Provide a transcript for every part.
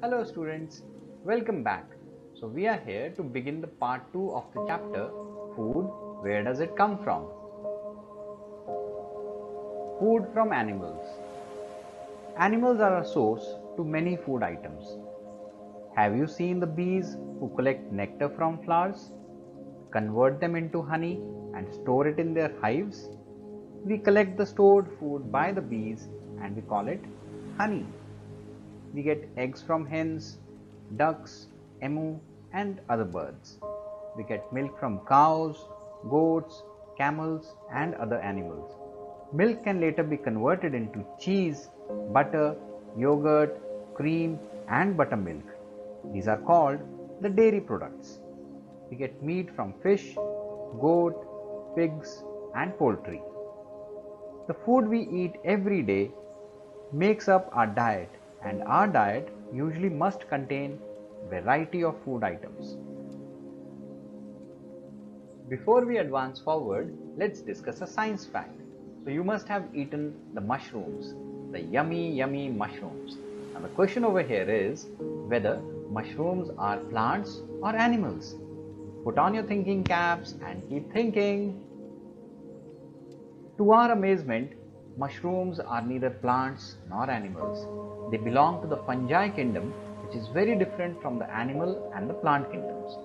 Hello students, welcome back. So we are here to begin the part 2 of the chapter Food, where does it come from? Food from animals. Animals are a source to many food items. Have you seen the bees who collect nectar from flowers, convert them into honey and store it in their hives? We collect the stored food by the bees and we call it honey. We get eggs from hens, ducks, emu, and other birds. We get milk from cows, goats, camels, and other animals. Milk can later be converted into cheese, butter, yogurt, cream, and buttermilk. These are called the dairy products. We get meat from fish, goat, pigs, and poultry. The food we eat every day makes up our diet and our diet usually must contain variety of food items. Before we advance forward, let's discuss a science fact. So you must have eaten the mushrooms, the yummy yummy mushrooms. Now the question over here is whether mushrooms are plants or animals. Put on your thinking caps and keep thinking. To our amazement, mushrooms are neither plants nor animals. They belong to the fungi kingdom, which is very different from the animal and the plant kingdoms.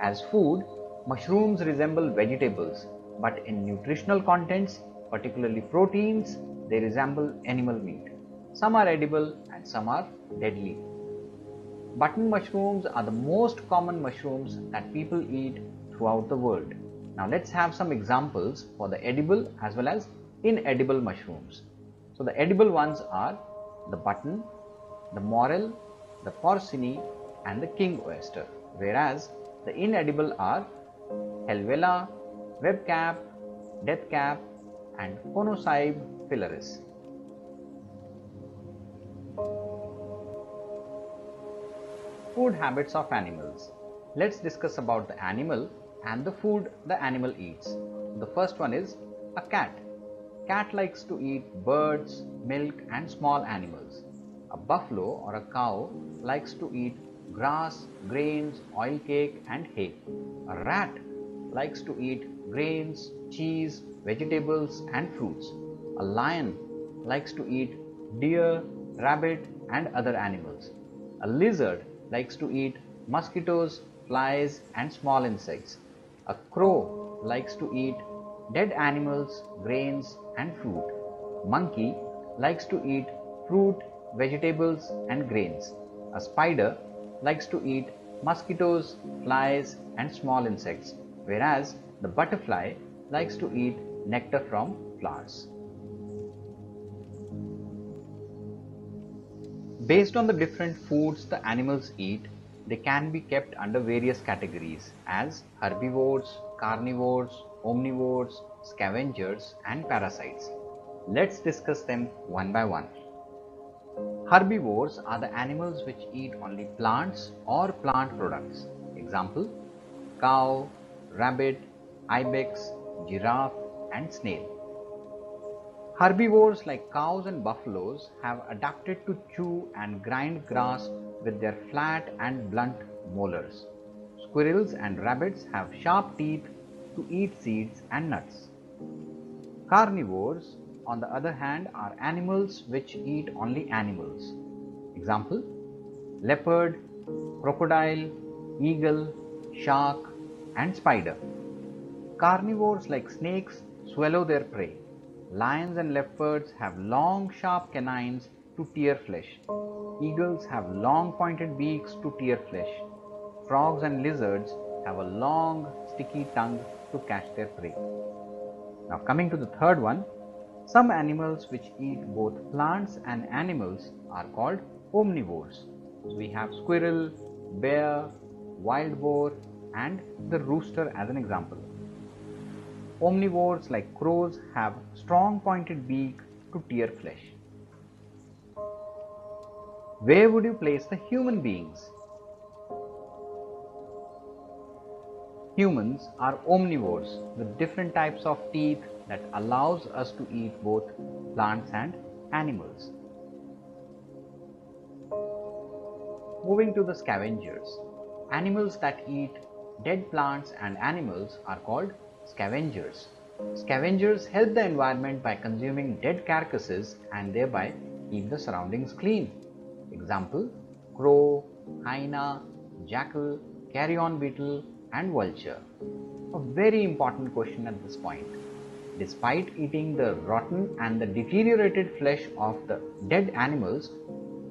As food, mushrooms resemble vegetables, but in nutritional contents, particularly proteins, they resemble animal meat. Some are edible and some are deadly. Button mushrooms are the most common mushrooms that people eat throughout the world. Now let's have some examples for the edible as well as inedible mushrooms. So the edible ones are the button, the morel, the porcini and the king oyster whereas the inedible are helvella, webcap, deathcap and Conocybe filaris. Food habits of animals. Let's discuss about the animal and the food the animal eats. The first one is a cat. Cat likes to eat birds, milk and small animals. A buffalo or a cow likes to eat grass, grains, oil cake and hay. A rat likes to eat grains, cheese, vegetables and fruits. A lion likes to eat deer, rabbit and other animals. A lizard likes to eat mosquitoes, flies and small insects. A crow likes to eat dead animals, grains and fruit. Monkey likes to eat fruit, vegetables and grains. A spider likes to eat mosquitoes, flies and small insects, whereas the butterfly likes to eat nectar from flowers. Based on the different foods the animals eat, they can be kept under various categories as herbivores, carnivores, omnivores, scavengers and parasites. Let's discuss them one by one. Herbivores are the animals which eat only plants or plant products. Example, cow, rabbit, ibex, giraffe and snail. Herbivores like cows and buffaloes have adapted to chew and grind grass with their flat and blunt molars. Squirrels and rabbits have sharp teeth to eat seeds and nuts. Carnivores, on the other hand, are animals which eat only animals. Example, leopard, crocodile, eagle, shark and spider. Carnivores like snakes swallow their prey. Lions and leopards have long sharp canines to tear flesh. Eagles have long pointed beaks to tear flesh. Frogs and lizards have a long sticky tongue to catch their prey. Now coming to the third one, some animals which eat both plants and animals are called omnivores. We have squirrel, bear, wild boar and the rooster as an example. Omnivores like crows have strong pointed beak to tear flesh. Where would you place the human beings? Humans are omnivores with different types of teeth that allows us to eat both plants and animals. Moving to the scavengers. Animals that eat dead plants and animals are called scavengers. Scavengers help the environment by consuming dead carcasses and thereby keep the surroundings clean. Example crow, hyena, jackal, carrion beetle, and vulture. A very important question at this point. Despite eating the rotten and the deteriorated flesh of the dead animals,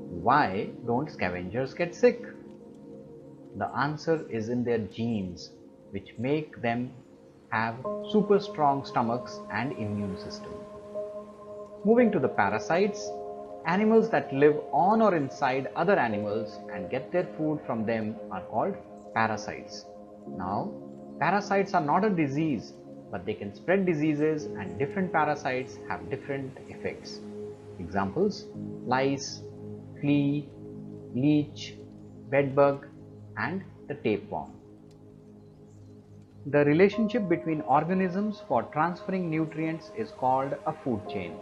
why don't scavengers get sick? The answer is in their genes, which make them have super strong stomachs and immune system. Moving to the parasites, animals that live on or inside other animals and get their food from them are called parasites. Now, parasites are not a disease, but they can spread diseases and different parasites have different effects. Examples lice, flea, leech, bedbug, and the tapeworm. The relationship between organisms for transferring nutrients is called a food chain.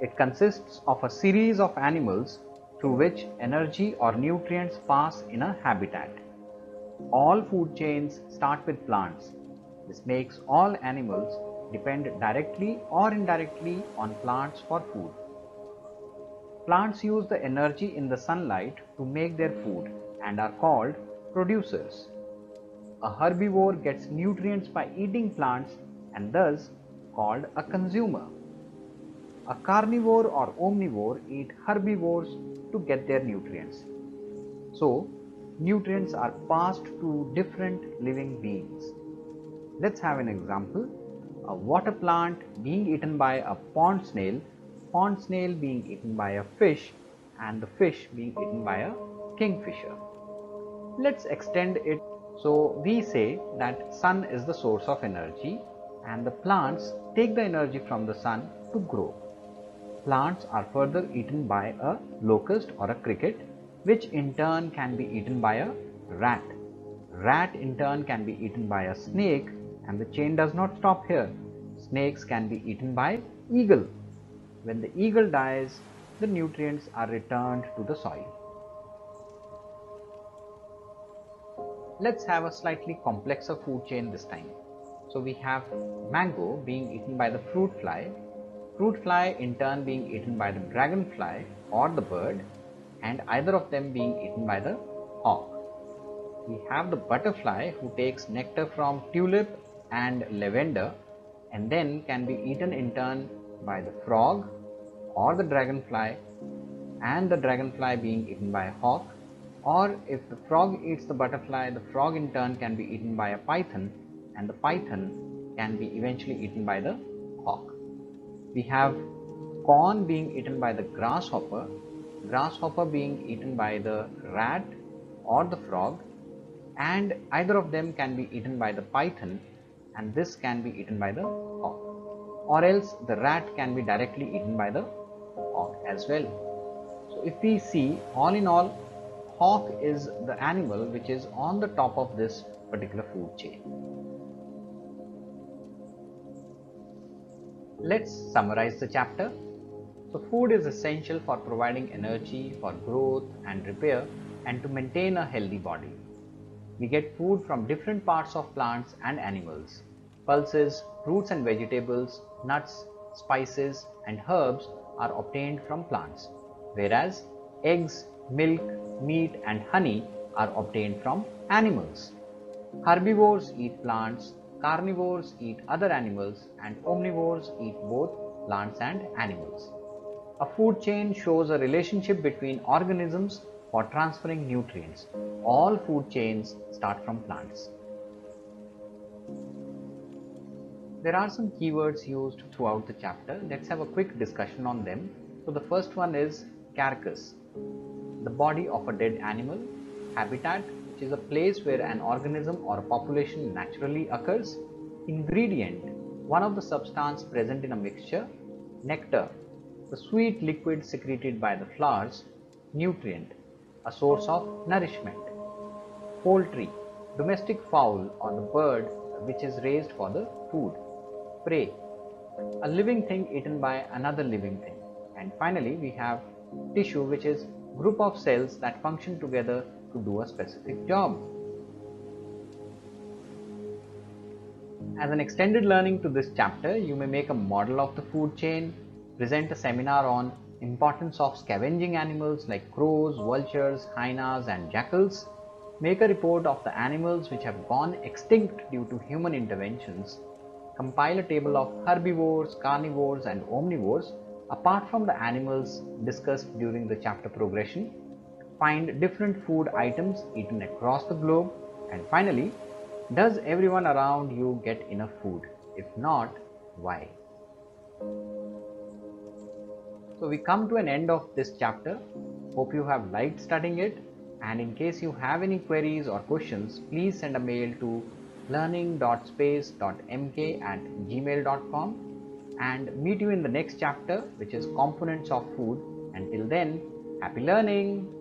It consists of a series of animals through which energy or nutrients pass in a habitat. All food chains start with plants. This makes all animals depend directly or indirectly on plants for food. Plants use the energy in the sunlight to make their food and are called producers. A herbivore gets nutrients by eating plants and thus called a consumer. A carnivore or omnivore eat herbivores to get their nutrients. So, nutrients are passed to different living beings. Let's have an example. A water plant being eaten by a pond snail, pond snail being eaten by a fish, and the fish being eaten by a kingfisher. Let's extend it so we say that sun is the source of energy and the plants take the energy from the sun to grow. Plants are further eaten by a locust or a cricket which in turn can be eaten by a rat. Rat in turn can be eaten by a snake and the chain does not stop here. Snakes can be eaten by eagle. When the eagle dies, the nutrients are returned to the soil. Let's have a slightly complexer food chain this time. So we have mango being eaten by the fruit fly, fruit fly in turn being eaten by the dragonfly or the bird and either of them being eaten by the hawk. We have the butterfly who takes nectar from tulip and lavender and then can be eaten in turn by the frog or the dragonfly and the dragonfly being eaten by a hawk or if the frog eats the butterfly, the frog in turn can be eaten by a python and the python can be eventually eaten by the hawk. We have corn being eaten by the grasshopper, grasshopper being eaten by the rat or the frog and either of them can be eaten by the python and this can be eaten by the hawk or else the rat can be directly eaten by the hawk as well. So if we see all in all hawk is the animal which is on the top of this particular food chain. Let's summarize the chapter. So food is essential for providing energy for growth and repair and to maintain a healthy body. We get food from different parts of plants and animals. Pulses, fruits and vegetables, nuts, spices and herbs are obtained from plants, whereas eggs, milk, meat and honey are obtained from animals. Herbivores eat plants, carnivores eat other animals and omnivores eat both plants and animals. A food chain shows a relationship between organisms for transferring nutrients. All food chains start from plants. There are some keywords used throughout the chapter. Let's have a quick discussion on them. So the first one is carcass the body of a dead animal, habitat, which is a place where an organism or a population naturally occurs, ingredient, one of the substance present in a mixture, nectar, the sweet liquid secreted by the flowers, nutrient, a source of nourishment, poultry, domestic fowl or the bird which is raised for the food, prey, a living thing eaten by another living thing, and finally we have tissue which is group of cells that function together to do a specific job. As an extended learning to this chapter, you may make a model of the food chain, present a seminar on importance of scavenging animals like crows, vultures, hyenas and jackals, make a report of the animals which have gone extinct due to human interventions, compile a table of herbivores, carnivores and omnivores apart from the animals discussed during the chapter progression, find different food items eaten across the globe and finally, does everyone around you get enough food? If not, why? So we come to an end of this chapter. Hope you have liked studying it and in case you have any queries or questions, please send a mail to learning.space.mk at gmail.com and meet you in the next chapter which is components of food. Until then, happy learning!